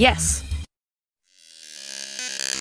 Yes.